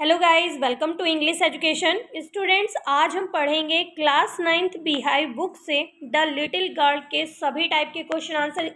Hello guys welcome to English education students आज हम पढ़ेंगे क्लास नाइन्थ बिहाई बुक से द लिटिल गर्ल के सभी टाइप के क्वेश्चन आंसर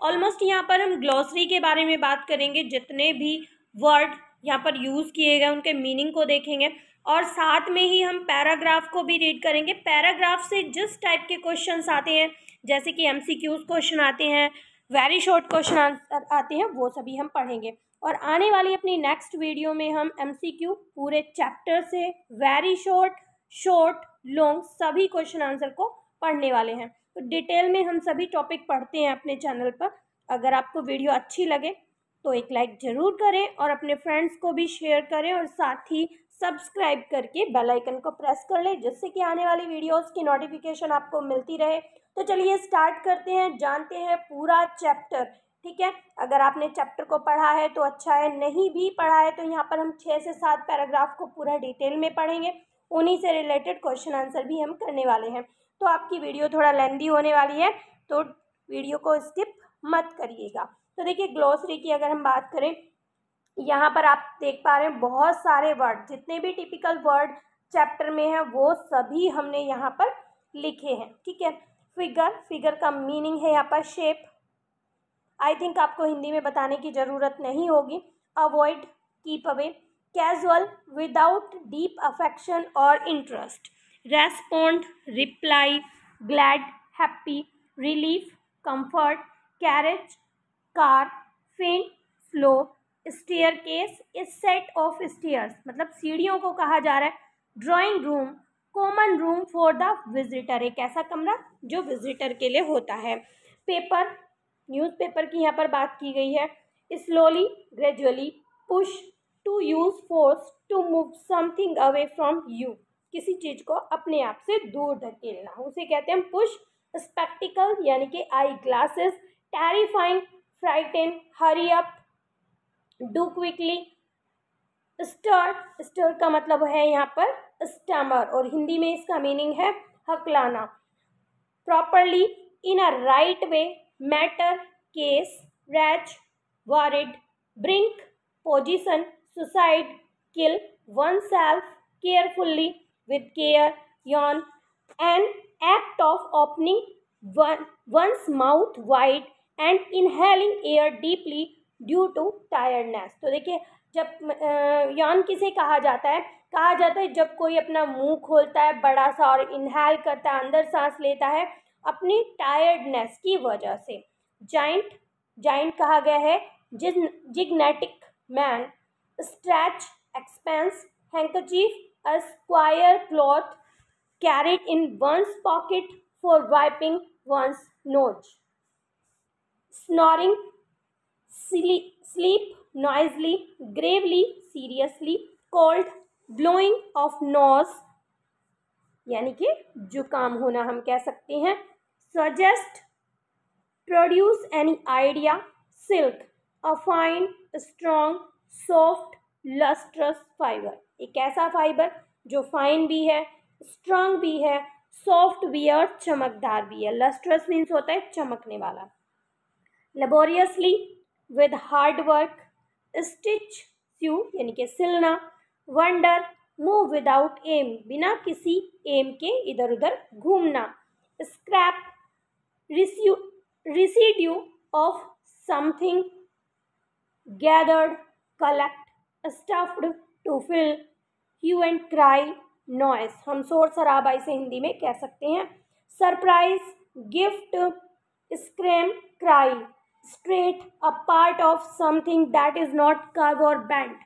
ऑलमोस्ट यहाँ पर हम ग्लॉसरी के बारे में बात करेंगे, जितने भी वर्ड यहाँ पर यूज़ किए गए, उनके मीनिंग को देखेंगे. और साथ में ही हम पैराग्राफ को भी रीड करेंगे. पैराग्राफ से जिस टाइप के क्वेश्चन आते हैं, जैसे कि एम क्वेश्चन आते हैं वेरी शॉर्ट क्वेश्चन आंसर आते हैं, वो सभी हम पढ़ेंगे. और आने वाली अपनी नेक्स्ट वीडियो में हम एमसीक्यू पूरे चैप्टर से वेरी शॉर्ट शॉर्ट लॉन्ग सभी क्वेश्चन आंसर को पढ़ने वाले हैं। तो डिटेल में हम सभी टॉपिक पढ़ते हैं अपने चैनल पर। अगर आपको वीडियो अच्छी लगे तो एक लाइक ज़रूर करें और अपने फ्रेंड्स को भी शेयर करें और साथ ही सब्सक्राइब करके बेल आइकन को प्रेस कर लें, जिससे कि आने वाली वीडियोस की नोटिफिकेशन आपको मिलती रहे। तो चलिए स्टार्ट करते हैं, जानते हैं पूरा चैप्टर ठीक है? अगर आपने चैप्टर को पढ़ा है तो अच्छा है, नहीं भी पढ़ा है तो यहाँ पर हम छः से सात पैराग्राफ को पूरा डिटेल में पढ़ेंगे। उन्हीं से रिलेटेड क्वेश्चन आंसर भी हम करने वाले हैं। तो आपकी वीडियो थोड़ा लेंदी होने वाली है तो वीडियो को स्किप मत करिएगा। तो देखिए ग्लोसरी की अगर हम बात करें, यहाँ पर आप देख पा रहे हैं बहुत सारे वर्ड जितने भी टिपिकल वर्ड चैप्टर में हैं, वो सभी हमने यहाँ पर लिखे हैं, ठीक है? फिगर फिगर का मीनिंग है यहाँ पर शेप आई थिंक आपको हिंदी में बताने की ज़रूरत नहीं होगी। Avoid keep away casual without deep affection और interest respond reply glad happy relief comfort carriage car faint flow staircase is set of stairs मतलब सीढ़ियों को कहा जा रहा है। Drawing room common room for the visitor एक ऐसा कमरा जो विजिटर के लिए होता है। पेपर न्यूज़पेपर की यहाँ पर बात की गई है। Slowly gradually push to use force to move something away from you किसी चीज़ को अपने आप से दूर धकेलना। उसे कहते हैं पुश स्पेक्टिकल यानी कि eye glasses terrifying frighten hurry up do quickly stir stir का मतलब है यहाँ पर स्टैमर और हिंदी में इसका मीनिंग है हकलाना। Properly in a right way matter case wretch worried brink position suicide kill one self carefully with care yawn and act of opening one's mouth wide and inhaling air deeply due to tiredness तो देखिए, जब यौन किसे कहा जाता है? कहा जाता है जब कोई अपना मुँह खोलता है, बड़ा सा और इनहेल करता है, अंदर सांस लेता है अपनी टायर्डनेस की वजह से। जाइंट जाइंट कहा गया है। Gigantic man stretch expanse handkerchief a square cloth carried in one's pocket for wiping one's nose snoring sleep noisily gravely seriously cold blowing of nose यानी कि जुकाम होना हम कह सकते हैं suggest produce any idea silk a fine strong soft lustrous fibre एक ऐसा फाइबर जो फाइन भी है स्ट्रॉन्ग भी है सॉफ्ट भी है और चमकदार भी है। लस्ट्रस मीन्स होता है चमकने वाला। Laboriously with hard work stitch sew यानी कि सिलना वंडर मूव विदाउट एम बिना किसी एम के इधर उधर घूमना scrap residue of something gathered collect stuffed to fill hue and cry noise हम शोर शराबा इसे हिंदी में कह सकते हैं। Surprise gift scream cry straight a part of something that is not curve और बैंड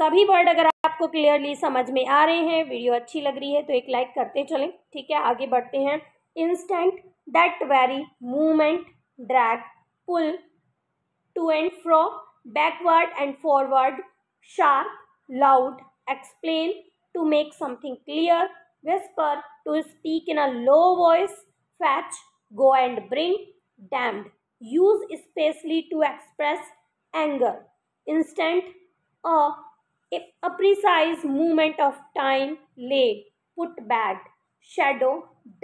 सभी वर्ड अगर आपको क्लियरली समझ में आ रहे हैं, वीडियो अच्छी लग रही है तो एक लाइक करते चलें, ठीक है? आगे बढ़ते हैं। Instant that very movement drag pull to and fro backward and forward sharp loud explain to make something clear whisper to speak in a low voice fetch go and bring damned used especially to express anger instant a a precise movement of time laid put back shadow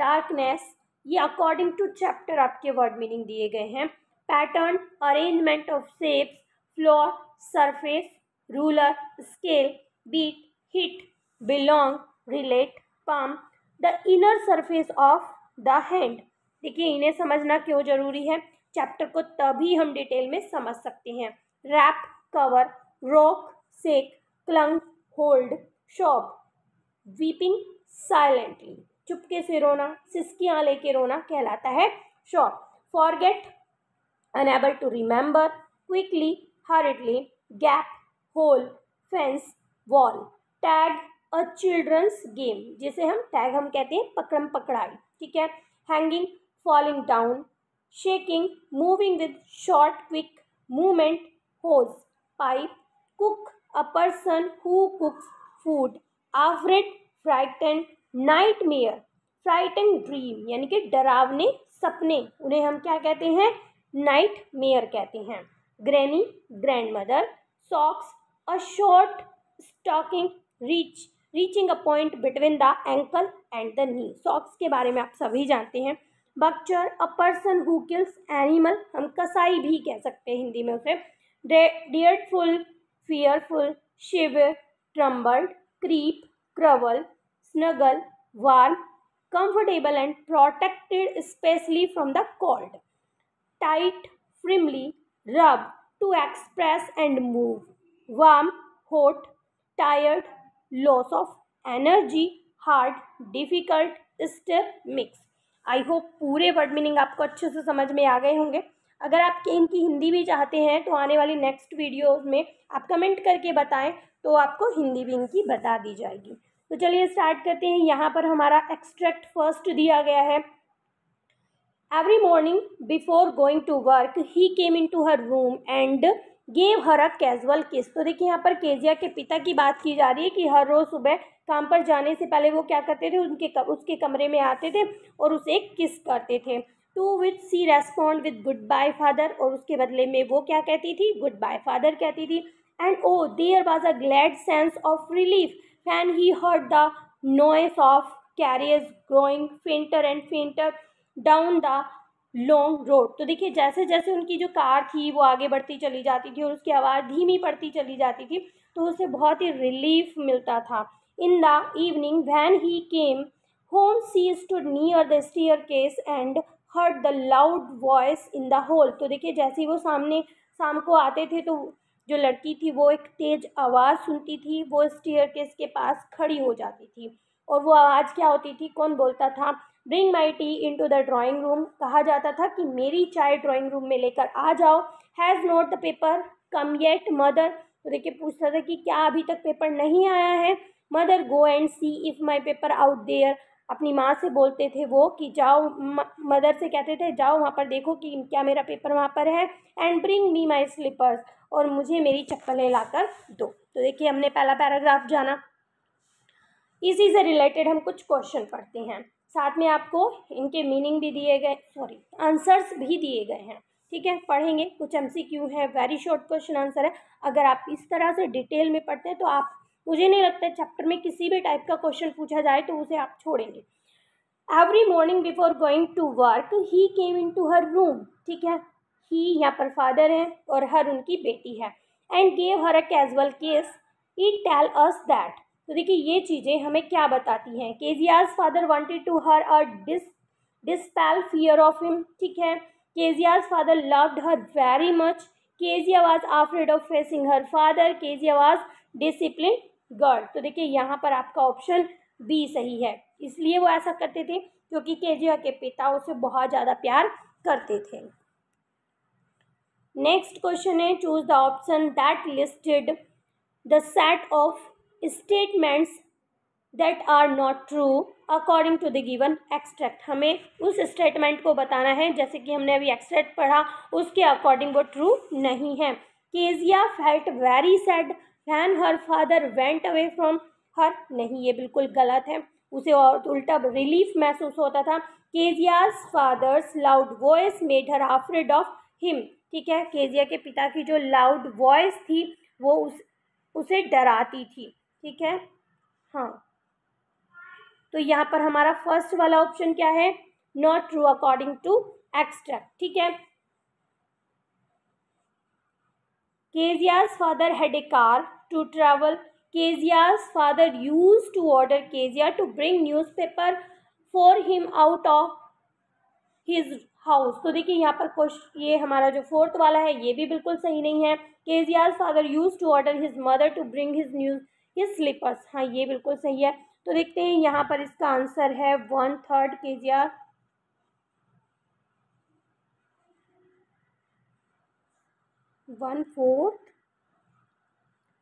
darkness ये according to chapter आपके word meaning दिए गए हैं pattern arrangement of shapes floor surface ruler, scale, beat, hit, belong, relate, palm, the inner surface of the hand. देखिए इन्हें समझना क्यों ज़रूरी है चैप्टर को तभी हम डिटेल में समझ सकते हैं wrap cover rucksack cling hold sob weeping silently चुपके से रोना, सिस्कियाँ लेके रोना कहलाता है sob forget unable to remember quickly hurriedly gap hole fence wall tag a children's game जिसे हम टैग हम कहते हैं पकड़म पकड़ाई, ठीक है? Hanging falling down shaking moving with short quick movement hose pipe cook person who cooks food afraid frighten nightmare frighten dream यानी कि डरावने सपने, उन्हें हम क्या कहते हैं? नाइट मेयर कहते हैं। Granny grand mother socks a short stocking reach reaching a point between the ankle and the knee socks के बारे में आप सभी जानते हैं। Butcher a person who kills animal हम कसाई भी कह सकते हैं हिंदी में उसे। Dreadful fearful shiver trembled creep crawl snuggle warm comfortable and protected especially from the cold tight firmly rub to express and move warm hot tired loss of energy hard difficult stiff mix I hope पूरे word meaning आपको अच्छे से समझ में आ गए होंगे अगर आप इनकी हिंदी भी चाहते हैं तो आने वाली नेक्स्ट वीडियोस में आप कमेंट करके बताएँ तो आपको हिंदी भी इनकी बता दी जाएगी। तो चलिए स्टार्ट करते हैं। यहाँ पर हमारा एक्सट्रैक्ट फ़र्स्ट दिया गया है। Every morning before going to work he came in to her room and gave her a casual kiss तो देखिए यहाँ पर केजिया के पिता की बात की जा रही है कि हर रोज़ सुबह काम पर जाने से पहले वो क्या करते थे? उनके उसके कमरे में आते थे और उसे किस करते थे। To which she respond with good bye father और उसके बदले में वो क्या कहती थी? गुड बाय फादर कहती थी। And oh there was a glad sense of relief when he heard the noise of carriers growing fainter and fainter down the long road तो देखिए, जैसे जैसे उनकी जो कार थी, वो आगे बढ़ती चली जाती थी और उसकी आवाज़ धीमी पड़ती चली जाती थी तो उसे बहुत ही रिलीफ मिलता था। In the evening when he came home she stood near the staircase and heard the loud voice in the hall तो देखिए, जैसे ही वो सामने, शाम को आते थे तो जो लड़की थी, वो एक तेज आवाज़ सुनती थी, वो स्टीयर केस के पास खड़ी हो जाती थी। और वो आवाज़ क्या होती थी? कौन बोलता था? Bring my tea in to the drawing room कहा जाता था कि, मेरी चाय ड्राॅइंग रूम में लेकर आ जाओ। Has not the paper come yet mother तो देखिए पूछता था कि, क्या अभी तक पेपर नहीं आया है? Mother go and see if my paper out there अपनी माँ से बोलते थे वो कि जाओ मदर से कहते थे, जाओ वहाँ पर देखो कि क्या मेरा पेपर वहाँ पर है and bring me my slippers और मुझे मेरी चप्पलें लाकर दो। तो देखिए, हमने पहला पैराग्राफ जाना। इसी से रिलेटेड हम कुछ क्वेश्चन पढ़ते हैं। साथ में आपको इनके मीनिंग भी दिए गए, सॉरी, आंसर्स भी दिए गए हैं। ठीक है, पढ़ेंगे। कुछ एम सी क्यू है वेरी शॉर्ट क्वेश्चन आंसर है। अगर आप इस तरह से डिटेल में पढ़ते हैं तो आप मुझे नहीं लगता चैप्टर में किसी भी टाइप का क्वेश्चन पूछा जाए तो उसे आप छोड़ेंगे। Every morning before going to work he came in to her room ठीक है? ही यहाँ पर फादर है और हर उनकी बेटी है। And gave her a casual kiss it tell us that तो देखिए, ये चीज़ें हमें क्या बताती हैं? Kezia's father wanted to her a dis dispel fear of him ठीक है? Kezia's father loved her very much Kezia was afraid of facing her father Kezia was discipline girl तो देखिए, यहाँ पर आपका ऑप्शन बी सही है। इसलिए वो ऐसा करते थे क्योंकि केजिया के पिता उसे बहुत ज़्यादा प्यार करते थे। नेक्स्ट क्वेश्चन है choose the option that listed the set of statements that are not true according to the given extract हमें उस स्टेटमेंट को बताना है, जैसे कि हमने अभी एक्सट्रैक्ट पढ़ा, उसके अकॉर्डिंग वो ट्रू नहीं है। Kezia felt very sad when her father went away from her नहीं, ये बिल्कुल गलत है। उसे और उल्टा रिलीफ महसूस होता था। Kezia's father's loud voice made her afraid of him ठीक है? केजिया के पिता की जो लाउड वॉइस थी, वो उस, उसे डराती थी। ठीक है? हाँ। तो यहाँ पर हमारा फ़र्स्ट वाला ऑप्शन क्या है? Not true according to extract ठीक है? Kezia's father had a car travel Kezia's father use to order Kezia to bring news paper for him out of his house तो देखिए यहाँ पर क्वेश्चन ये हमारा जो फोर्थ वाला है, ये भी बिल्कुल सही नहीं है। Kezia's father use to order his mother to bring his news his slippers हाँ ये बिल्कुल सही है। तो देखते हैं यहाँ पर इसका आंसर है one third Kezia's one fourth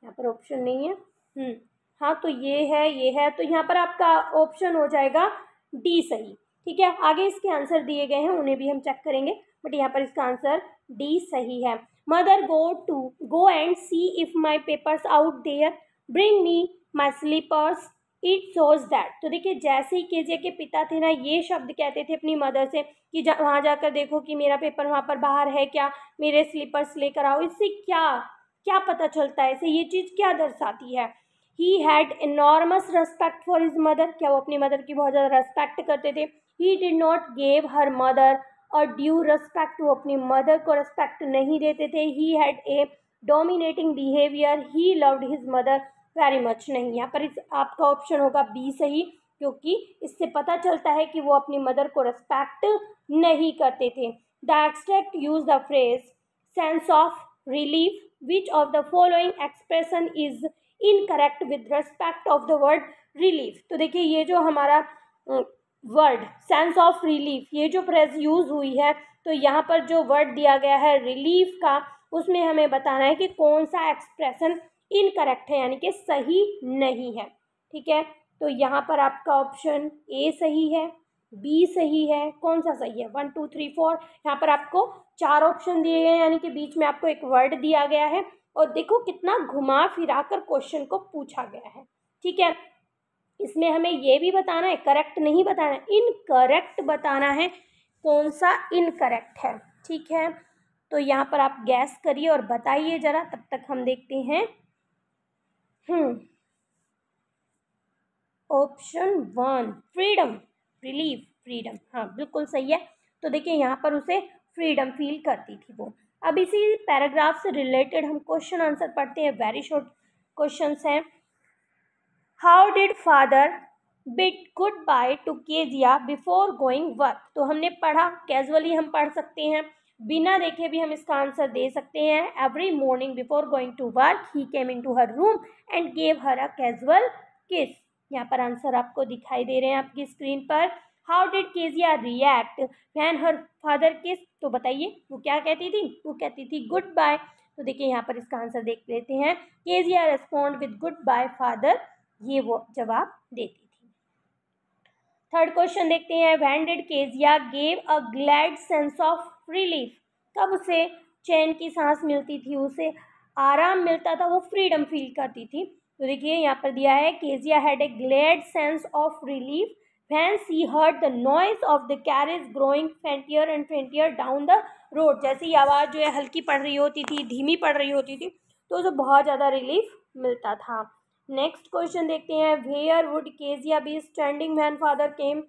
यहाँ पर ऑप्शन नहीं है। हम्म। हाँ तो ये है ये है तो यहाँ पर आपका ऑप्शन हो जाएगा डी सही। ठीक है आगे इसके आंसर दिए गए हैं उन्हें भी हम चेक करेंगे बट यहाँ पर इसका आंसर डी सही है। Mother go to go and see if my papers out there bring me my slippers it shows that तो देखिए जैसे ही केजे के पिता थे ना ये शब्द कहते थे अपनी मदर से कि जा वहाँ जाकर देखो कि मेरा पेपर वहाँ पर बाहर है क्या? मेरे स्लीपर्स लेकर आओ। इससे क्या क्या पता चलता है, इसे ये चीज़ क्या दर्शाती है? He had enormous respect for his mother क्या वो अपनी मदर की बहुत ज़्यादा रेस्पेक्ट करते थे? He did not gave her mother और ड्यू रेस्पेक्ट वो अपनी मदर को रेस्पेक्ट नहीं देते थे. He had a dominating behaviour he loved his mother very much नहीं। यहाँ पर इस, आपका ऑप्शन होगा बी सही, क्योंकि इससे पता चलता है कि वो अपनी मदर को रेस्पेक्ट नहीं करते थे। The extract use the phrase sense of relief which of the following expression is incorrect with respect of the word relief तो देखिए, ये जो हमारा वर्ड सेंस ऑफ़ रिलीफ ये जो फ्रेज यूज़ हुई है तो यहाँ पर जो वर्ड दिया गया है रिलीफ का, उसमें हमें बताना है कि कौन सा एक्सप्रेशन इनकरेक्ट है, यानी कि सही नहीं है। ठीक है? तो यहाँ पर आपका ऑप्शन ए सही है बी सही है, कौन सा सही है? वन टू थ्री फोर यहाँ पर आपको चार ऑप्शन दिए गए हैं, यानी कि बीच में आपको एक वर्ड दिया गया है और देखो कितना घुमा फिरा कर क्वेश्चन को पूछा गया है। ठीक है? इसमें हमें ये भी बताना है करेक्ट नहीं बताना है इनकरेक्ट बताना है कौन सा इनकरेक्ट है। ठीक है? तो यहाँ पर आप गैस करिए और बताइए ज़रा, तब तक हम देखते हैं। Option one freedom relief freedom हाँ बिल्कुल सही है। तो देखिए, यहाँ पर उसे फ्रीडम फील करती थी वो। अब इसी पैराग्राफ से रिलेटेड हम क्वेश्चन आंसर पढ़ते हैं। वेरी शॉर्ट क्वेश्चन हैं। How did father bid good bye to Kezia before going work तो हमने पढ़ा कैजुअली हम पढ़ सकते हैं। बिना देखे भी हम इसका आंसर दे सकते हैं। Every morning before going to work he came in to her room and gave her a casual kiss यहाँ पर आंसर आपको दिखाई दे रहे हैं आपकी स्क्रीन पर। How did Kezia react when her father kiss तो बताइए, वो क्या कहती थी? वो कहती थी गुड बाय तो देखिए, यहाँ पर इसका आंसर देख लेते हैं। Kezia respond with good bye father ये वो जवाब देती थी। थर्ड क्वेश्चन देखते हैं। When did Kezia gave a glad sense of relief कब उसे चैन की सांस मिलती थी उसे? आराम मिलता था, वो फ्रीडम फील करती थी। तो देखिए, यहाँ पर दिया है Kezia had a glad sense of relief when she heard the noise of the carriage growing fainter and fainter down the road जैसे ही आवाज़ जो है हल्की पड़ रही होती थी, धीमी पड़ रही होती थी तो उसे बहुत ज़्यादा रिलीफ मिलता था। नेक्स्ट क्वेश्चन देखते हैं। Where would Kezia be standing when father came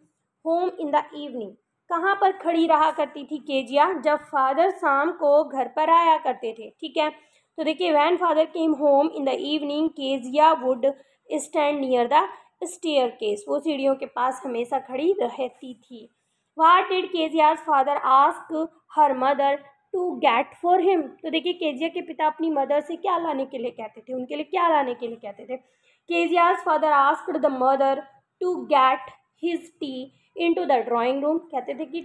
home in the evening कहाँ पर खड़ी रहा करती थी केजिया जब फादर शाम को घर पर आया करते थे, ठीक है? तो देखिए when father came home in the evening Kezia would stand near the staircase वो सीढ़ियों के पास हमेशा खड़ी रहती थी। What did Kezia's father ask her mother to get for him तो देखिए केजिया के पिता अपनी मदर से क्या लाने के लिए कहते थे? उनके लिए क्या लाने के लिए कहते थे? Kezia's father asked the mother to get his tea in to the drawing room कहते थे कि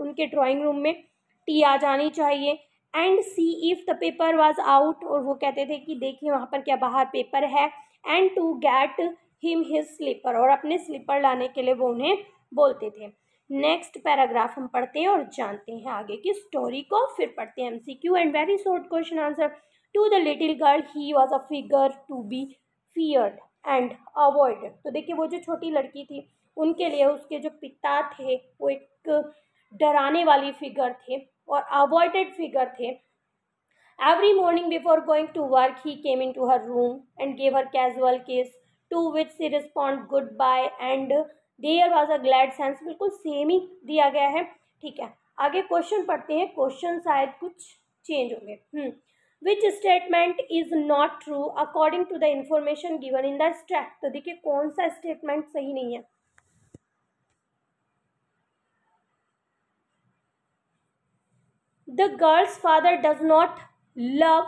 उनके ड्राइंग रूम में टी आ जानी चाहिए। And see if the paper was out और वो कहते थे कि, देखिए, वहाँ पर क्या बाहर पेपर है। And to get him his slipper और अपने स्लीपर लाने के लिए वो उन्हें बोलते थे। नेक्स्ट पैराग्राफ हम पढ़ते हैं और जानते हैं आगे की स्टोरी को, फिर पढ़ते हैं M C Q and very short question answer to the little girl he was a figure to be feared and avoided तो देखिए वो जो छोटी लड़की थी, उनके लिए उसके जो पिता थे, वो एक डराने वाली फिगर थे और अवॉइडेड फिगर थे। Every morning before going to work he came in to her room and gave her casual kiss to which she respond good bye and there was a glad sense बिल्कुल same ही दिया गया है। ठीक है, आगे question पढ़ते हैं। क्वेश्चन शायद कुछ चेंज होंगे। Which statement is not true according to the information given in the stat तो देखिए कौन सा स्टेटमेंट सही नहीं है। The girl's father does not love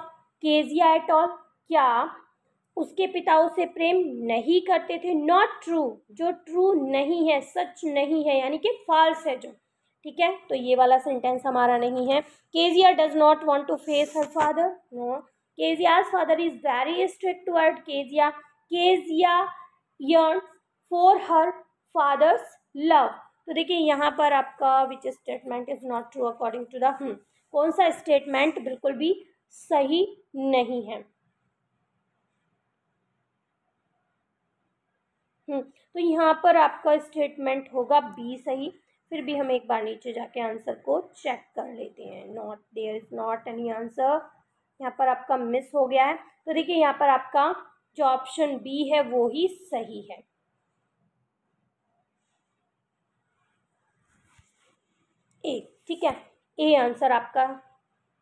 Kezia at all क्या उसके पिता उसे प्रेम नहीं करते थे। नॉट ट्रू जो ट्रू नहीं है, सच नहीं है, यानी कि फॉल्स है जो। ठीक है? तो ये वाला सेंटेंस हमारा नहीं है। Kezia does not want to face her father no Kezia's father is very strict toward Kezia Kezia yearn for her father's love तो देखिए, यहाँ पर आपका which statement is not true according to the कौन सा स्टेटमेंट बिल्कुल भी सही नहीं है। तो यहाँ पर आपका स्टेटमेंट होगा बी सही, फिर भी हम एक बार नीचे जाके आंसर को चेक कर लेते हैं। Not there is not any answer यहाँ पर आपका मिस हो गया है। तो देखिए, यहाँ पर आपका जो ऑप्शन बी है, वो ही सही है। ए ठीक है? ए आंसर आपका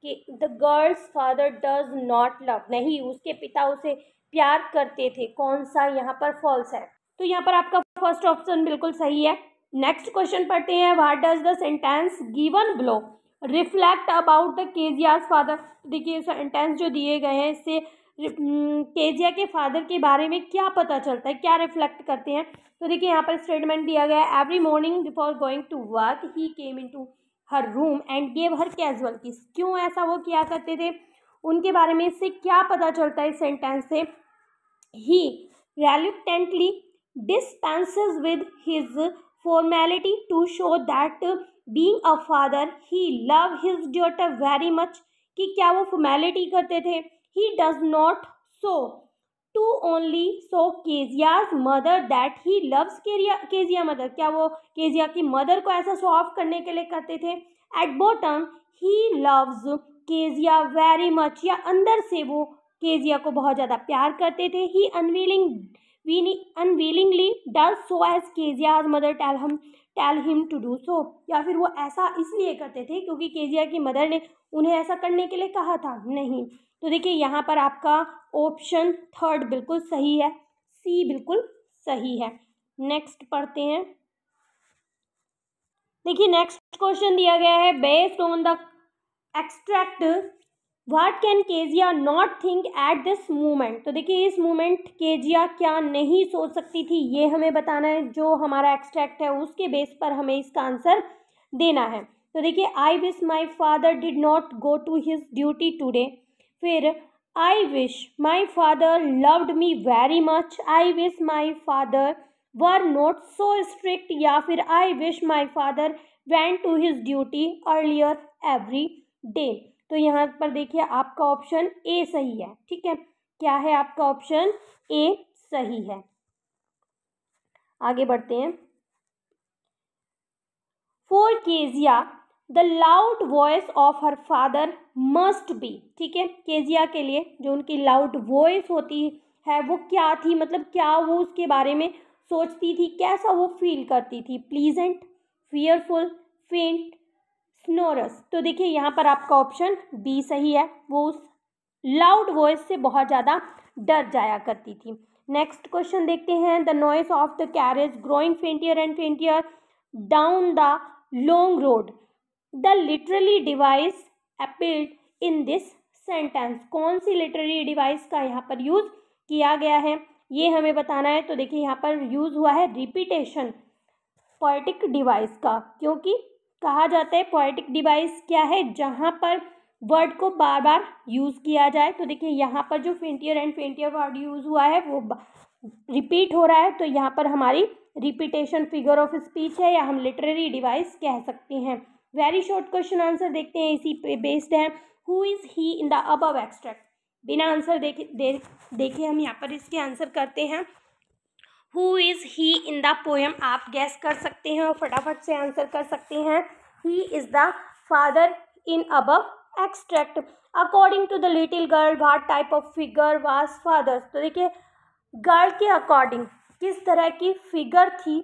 कि the girl's father does not love नहीं, उसके पिता उसे प्यार करते थे। कौन सा यहाँ पर फॉल्स है? तो यहाँ पर आपका फ़र्स्ट ऑप्शन बिल्कुल सही है। नेक्स्ट क्वेश्चन पढ़ते हैं what does the sentence given below reflect about the Kezia's father देखिए सेंटेंस जो दिए गए हैं, इससे केजिया के फादर के बारे में क्या पता चलता है? क्या रिफ्लेक्ट करते हैं? तो देखिए, यहाँ पर स्टेटमेंट दिया गया है। Every morning before going to work he came into her room and gave her casual kiss क्यों ऐसा वो किया करते थे? उनके बारे में इससे क्या पता चलता है इस सेंटेंस से? ही रेलिटेंटली dispenses with his formality to show that being a father, he love his daughter very much कि क्या वो फॉर्मेलिटी करते थे? He does not so to only show Kezia's mother that he loves Kezia mother क्या वो केजिया की mother को ऐसा शो ऑफ़ करने के लिए करते थे? At bottom he loves Kezia very much या अंदर से वो केजिया को बहुत ज़्यादा प्यार करते थे। He unwilling unwillingly does so as Kezia's mother tell him tell him to do so या फिर वो ऐसा इसलिए करते थे क्योंकि केजिया की मदर ने उन्हें ऐसा करने के लिए कहा था? नहीं। तो देखिए, यहाँ पर आपका ऑप्शन थर्ड बिल्कुल सही है। सी बिल्कुल सही है। नेक्स्ट पढ़ते हैं। देखिए नेक्स्ट क्वेश्चन दिया गया है। Based on the extract what can Kezia not think at this moment तो देखिए, इस मोमेंट केजिया क्या नहीं सोच सकती थी, ये हमें बताना है, जो हमारा एक्सट्रैक्ट है, उसके बेस पर हमें इसका आंसर देना है। तो देखिए I wish my father did not go to his duty today फिर I wish my father loved me very much I wish my father were not so strict या फिर I wish my father went to his duty earlier every day तो यहाँ पर देखिए आपका option A सही है, ठीक है? क्या है आपका ऑप्शन ए सही है? आगे बढ़ते हैं। For Kezia the loud voice of her father must be ठीक है? केजिया के लिए जो उनकी लाउड वॉइस होती है, वो क्या थी? मतलब क्या वो उसके बारे में सोचती थी? कैसा वो फील करती थी? प्लीजेंट फियरफुल फेंट स्नोरस तो देखिए, यहाँ पर आपका ऑप्शन बी सही है। वो उस लाउड वॉइस से बहुत ज़्यादा डर जाया करती थी। नेक्स्ट क्वेश्चन देखते हैं। The noise of the carriage growing fainter and fainter down the long road the literally device applied in this sentence कौन सी लिटररी डिवाइस का यहाँ पर यूज़ किया गया है? ये हमें बताना है। तो देखिए, यहाँ पर यूज़ हुआ है रिपीटेशन पोइटिक डिवाइस का, क्योंकि कहा जाता है पोएटिक डिवाइस क्या है? जहाँ पर वर्ड को बार बार यूज़ किया जाए। तो देखिए यहाँ पर जो fainter and fainter word use हुआ है वो रिपीट हो रहा है। तो यहाँ पर हमारी रिपीटेशन फिगर ऑफ़ स्पीच है या हम लिटरेरी डिवाइस कह सकते हैं। वेरी शॉर्ट क्वेश्चन आंसर देखते हैं इसी पे बेस्ड है। Who is he in the above extract बिना आंसर देखे दे, देखे हम यहाँ पर इसके आंसर करते हैं। Who is he in the poem आप गैस कर सकते हैं और फटाफट से आंसर कर सकते हैं। He is the father in above extract according to the little girl what type of figure was father तो देखिए गर्ल के अकॉर्डिंग किस तरह की फिगर थी?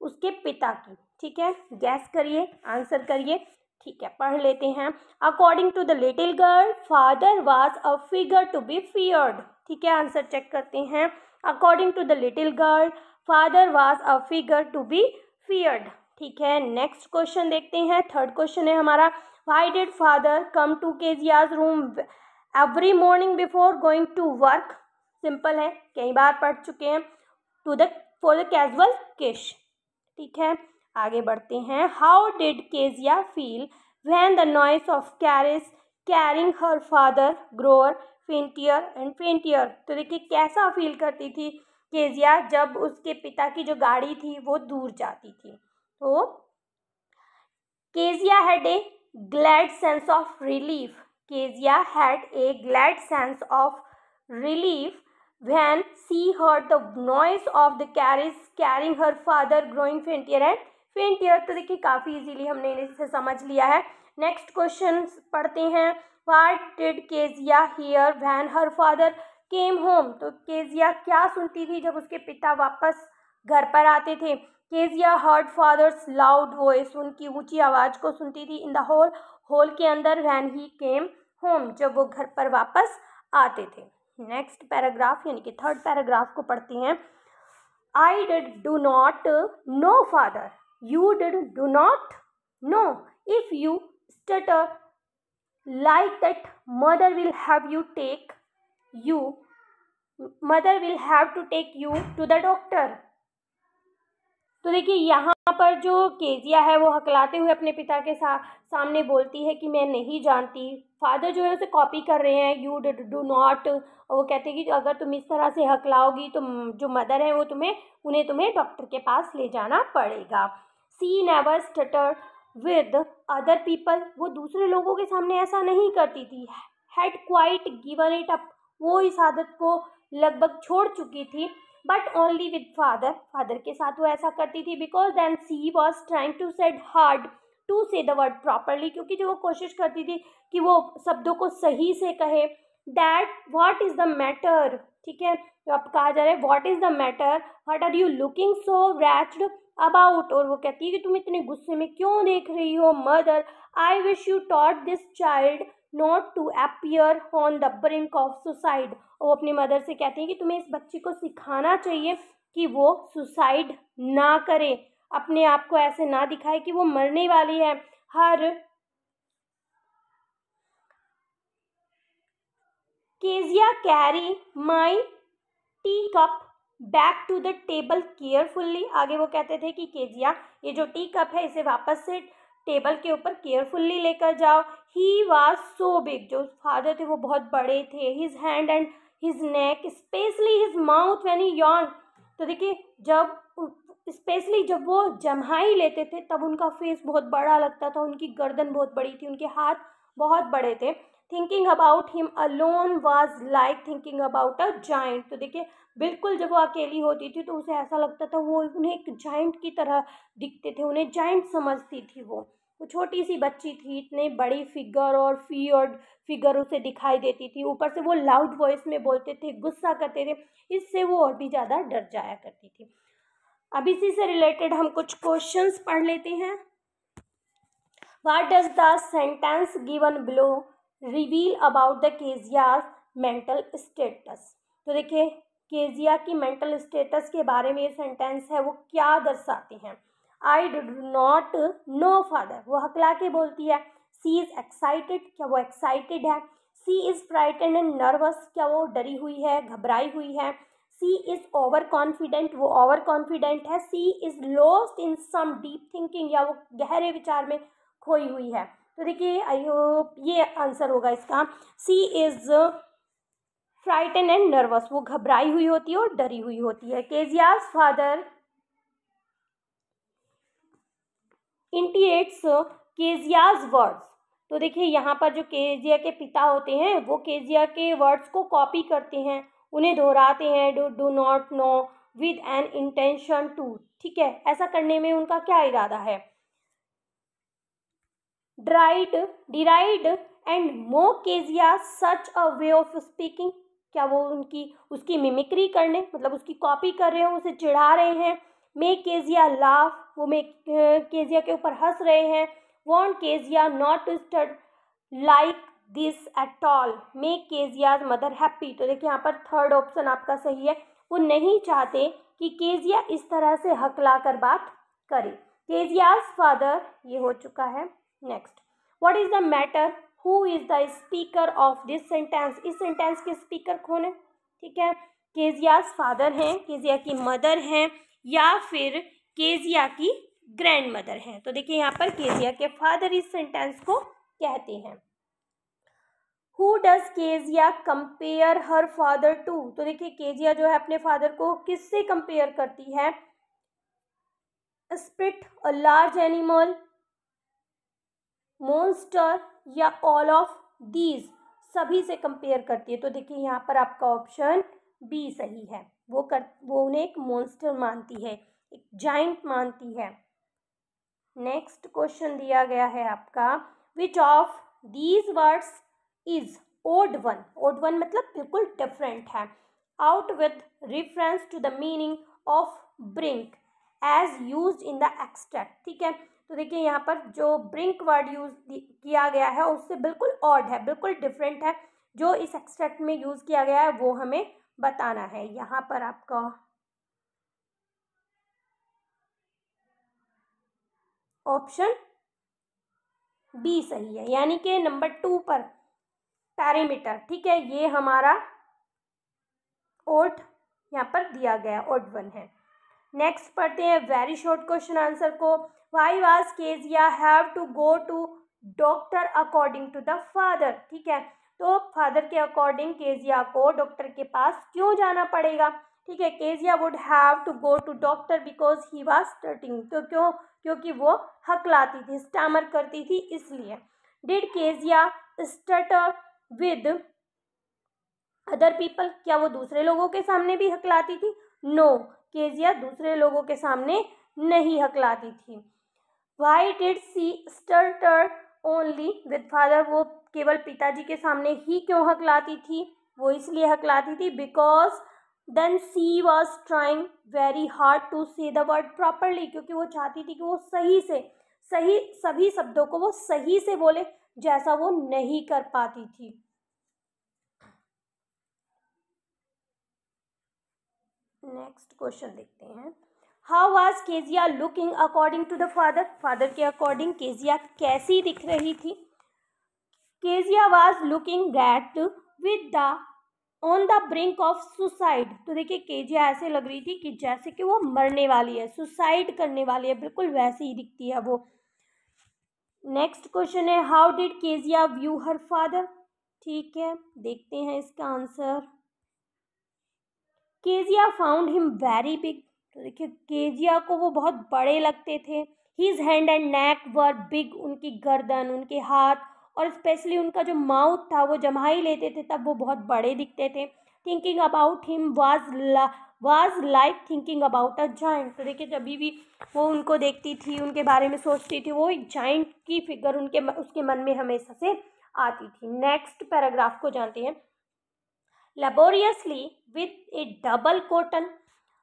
उसके पिता की। ठीक है? गैस करिए आंसर करिए। ठीक है, पढ़ लेते हैं। According to the little girl father was a figure to be feared ठीक है आंसर चेक करते हैं। According to the little girl father was a figure to be feared ठीक है नेक्स्ट क्वेश्चन देखते हैं। थर्ड क्वेश्चन है हमारा why did father come to Kezia's room every morning before going to work simple है, कई बार पढ़ चुके हैं। To the for the casual kiss ठीक है, आगे बढ़ते हैं। How did Kezia feel when the noise of carries carrying her father grower fainter and fainter तो देखिए, कैसा फील करती थी केजिया जब उसके पिता की जो गाड़ी थी वो दूर जाती थी? तो Kezia had a glad sense of relief Kezia had a glad sense of relief when she heard the noise of the carries carrying her father growing fainter and fainter तो देखिए, काफ़ी इजीली हमने इसे समझ लिया है। नेक्स्ट क्वेश्चन पढ़ते हैं। What did Kezia hear when her father came home तो केजिया क्या सुनती थी जब उसके पिता वापस घर पर आते थे? Kezia heard father's loud voice उनकी ऊँची आवाज़ को सुनती थी इन द होल होल के अंदर वैन ही केम होम जब वो घर पर वापस आते थे। नेक्स्ट पैराग्राफ यानी कि थर्ड पैराग्राफ को पढ़ते हैं। I did do not know father you did do not know if you stutter like that mother will have you take you mother will have to take you to the doctor. तो देखिए यहाँ पर जो Kezia है वो हकलाते हुए अपने पिता के सा, सामने बोलती है कि मैं नहीं जानती। फादर जो है उसे कॉपी कर रहे हैं। यू डू नॉट और वो कहते हैं कि अगर तुम इस तरह से हकलाओगी तो जो मदर है वो तुम्हें उन्हें तुम्हें डॉक्टर के पास ले जाना पड़ेगा। She never stutter with other people वो दूसरे लोगों के सामने ऐसा नहीं करती थी। Had quite given it up वो इस आदत को लगभग छोड़ चुकी थी but only with father father के साथ वो ऐसा करती थी because then she was trying to set hard to say the word properly क्योंकि जो वो कोशिश करती थी कि वो शब्दों को सही से कहे। That what is the matter ठीक है अब कहा जा रहा है what is the matter what are you looking so wretched about और वो कहती है कि तुम इतने गुस्से में क्यों देख रही हो mother I wish you taught this child not to appear on the brink of suicide वो अपनी मदर से कहती है कि तुम्हें इस बच्ची को सिखाना चाहिए कि वो सुसाइड ना करे। अपने आप को ऐसे ना दिखाए कि वो मरने वाली है। Here Kezia carry my tea cup back to the table carefully आगे वो कहते थे कि केजिया ये जो टी कप है, इसे वापस से टेबल के ऊपर केयरफुल्ली लेकर जाओ. ही वॉज़ सो बिग जो फादर थे वो बहुत बड़े थे. His hand and his neck specially his mouth when he yawn तो देखिए, जब स्पेशली जब वो जम्हाई लेते थे, तब उनका फेस बहुत बड़ा लगता था. उनकी गर्दन बहुत बड़ी थी. उनके हाथ बहुत बड़े थे. Thinking about him alone was like thinking about a giant तो देखिए बिल्कुल जब वो अकेली होती थी तो उसे ऐसा लगता था वो उन्हें एक जाइंट की तरह दिखते थे, उन्हें जाइंट समझती थी वो। वो छोटी सी बच्ची थी, इतने बड़ी फिगर और फियर्ड फिगर उसे दिखाई देती थी। ऊपर से वो लाउड वॉइस में बोलते थे, गुस्सा करते थे, इससे वो और भी ज़्यादा डर जाया करती थी। अब इसी से रिलेटेड हम कुछ क्वेश्चंस पढ़ लेते हैं। What does the sentence given below reveal about the Kezia's mental status तो देखिए केजिया की मेंटल स्टेटस के बारे में ये सेंटेंस है, वो क्या दर्शाते हैं? I do not know father वो हकला के बोलती है सी इज़ एक्साइटेड क्या वो एक्साइटेड है? She is frightened and nervous क्या वो डरी हुई है, घबराई हुई है? सी इज़ ओवर कॉन्फिडेंट वो ओवर कॉन्फिडेंट है. She is lost in some deep thinking या वो गहरे विचार में खोई हुई है। तो देखिए आई होप ये आंसर होगा इसका। She is frighten and nervous वो घबराई हुई होती है और डरी हुई होती है। Kezia's father intimidates Kezia's words तो देखिए, यहाँ पर जो केजिया के पिता होते हैं, वो केजिया के वर्ड्स को कॉपी करते हैं। उन्हें दोहराते हैं do do not know with an intention to ठीक है? ऐसा करने में उनका क्या इरादा है? Deride derided and mock Kezia such a way of speaking क्या वो उनकी, उसकी मिमिक्री करने मतलब उसकी कॉपी कर रहे हैं, उसे चिढ़ा रहे हैं? मे केजिया लाफ वो मे केजिया के ऊपर हंस रहे हैं। Want Kezia not to stutter like this at all make Kezia's mother happy तो देखिए यहाँ पर थर्ड ऑप्शन आपका सही है। वो नहीं चाहते कि केजिया इस तरह से हकला कर बात करे। केजियाज फादर ये हो चुका है। Next what is the matter who is the speaker of this sentence इस सेंटेंस के स्पीकर कौन है? ठीक है? केजियाज फादर हैं, केजिया की मदर हैं, या फिर केजिया की ग्रैंड मदर हैं। तो देखिए यहाँ पर केजिया के फादर इस सेंटेंस को कहते हैं। Who does Kezia compare her father to तो देखिए केजिया जो है अपने फादर को किससे कंपेयर करती है? Spit a large animal monster या ऑल ऑफ़ दीज सभी से कंपेयर करती है तो देखिए यहाँ पर आपका ऑप्शन बी सही है। वो कर, वो उन्हें एक मोन्स्टर मानती है, एक जाइंट मानती है। नेक्स्ट क्वेश्चन दिया गया है आपका which of these words is odd one odd one मतलब बिल्कुल डिफरेंट है। Out with reference to the meaning of brink as use in the extract ठीक है? तो देखिए यहाँ पर जो ब्रिंक वर्ड यूज़ किया गया है, उससे बिल्कुल ऑड है, बिल्कुल डिफरेंट है। जो इस एक्सट्रैक्ट में यूज़ किया गया है, वो हमें बताना है। यहाँ पर आपका ऑप्शन बी सही है, यानी कि नंबर टू पर पैरीमीटर ठीक है? ये हमारा ओट यहाँ पर दिया गया ओट वन है। नेक्स्ट पढ़ते हैं वेरी शॉर्ट क्वेश्चन आंसर को। Why was Kezia have to go to doctor according to the father ठीक है? तो फादर के अकॉर्डिंग केजिया को डॉक्टर के पास क्यों जाना पड़ेगा? ठीक है Kezia would have to go to doctor because he was stuttering तो क्यों? क्योंकि वो हकलाती थी स्टामर करती थी इसलिए। Did Kezia stutter with other people क्या वो दूसरे लोगों के सामने भी हकलाती थी? नो no, केजिया दूसरे लोगों के सामने नहीं हकलाती थी। Why did she stutter only with father वो केवल पिताजी के सामने ही क्यों हकलाती थी? वो इसलिए हकलाती थी because then she was trying very hard to say the word properly क्योंकि वो चाहती थी कि वो सही से, सही, सभी शब्दों को वो सही से बोले, जैसा वो नहीं कर पाती थी। नेक्स्ट क्वेश्चन देखते हैं। How was Kezia looking according to the father father के अकॉर्डिंग केजिया कैसी दिख रही थी? Kezia was looking that with the on the brink of suicide तो देखिए केजिया ऐसे लग रही थी कि जैसे कि वो मरने वाली है सुसाइड करने वाली है, बिल्कुल वैसे ही दिखती है वो। नेक्स्ट क्वेश्चन है how did Kezia view her father ठीक है, देखते हैं इसका answer Kezia found him very big Kezia को वो बहुत बड़े लगते थे। His hand and neck were big उनकी गर्दन, उनके हाथ और स्पेशली उनका जो माउथ था, वो जमा ही लेते थे, तब वो बहुत बड़े दिखते थे। Thinking about him was was like thinking about a giant तो देखिए, जब भी वो उनको देखती थी, उनके बारे में सोचती थी, वो एक जॉइंट की फिगर उनके उसके मन में हमेशा से आती थी। नेक्स्ट पैराग्राफ को जानते हैं। Laboriously with a double cotton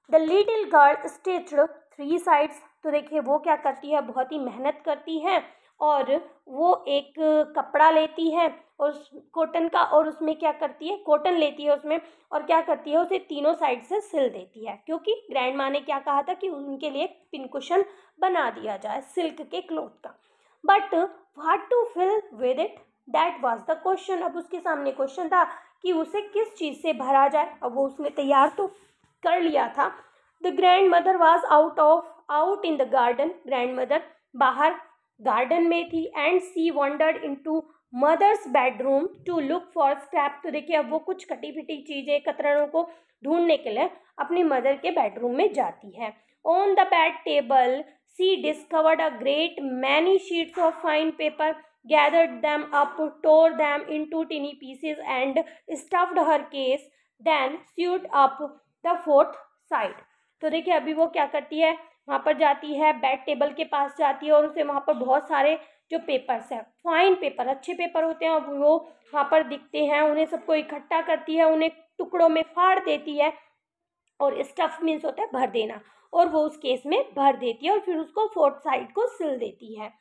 the little girl stitched three sides तो देखिए, वो क्या करती है? बहुत ही मेहनत करती है और वो एक कपड़ा लेती है और उस कॉटन का और उसमें क्या करती है? कॉटन लेती है उसमें और क्या करती है? उसे तीनों साइड से सिल देती है। क्योंकि ग्रैंड माँ ने क्या कहा था कि उनके लिए पिनकुशन बना दिया जाए सिल्क के क्लोथ का। But what to fill with it that was the question अब उसके सामने क्वेश्चन था कि उसे किस चीज़ से भरा जाए? अब वो उसने तैयार तो कर लिया था। The grandmother was out of out in the garden grandmother बाहर गार्डन में थी and she wandered into mother's bedroom to look for scrap तो देखिए अब वो कुछ कटी फिटी चीज़ें कतरणों को ढूँढने के लिए अपनी मदर के बेडरूम में जाती है। On the bed table she discovered a great many sheets of fine paper gathered them up, tore them into teeny pieces and stuffed her case, then sewed up fourth side. तो देखिए, अभी वो क्या करती है? वहाँ पर जाती है बेड टेबल के पास जाती है और उसे वहाँ पर बहुत सारे जो पेपर्स हैं, फाइन पेपर, अच्छे पेपर होते हैं और वो वहाँ पर दिखते हैं, उन्हें सबको इकट्ठा करती है, उन्हें टुकड़ों में फाड़ देती है और स्टफ़ मीन्स होता है भर देना और वो उस केस में भर देती है और फिर उसको फोर्थ साइड को सिल देती है।